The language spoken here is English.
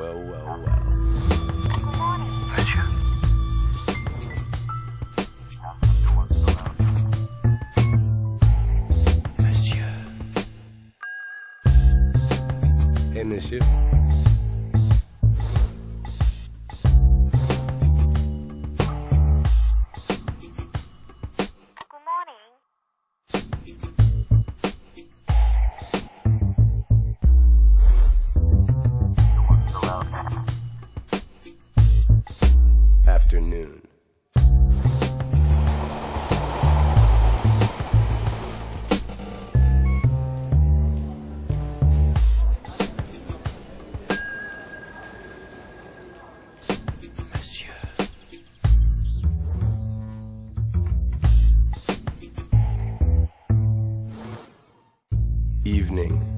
Oh well. Monsieur? Monsieur. Hey, monsieur. Evening.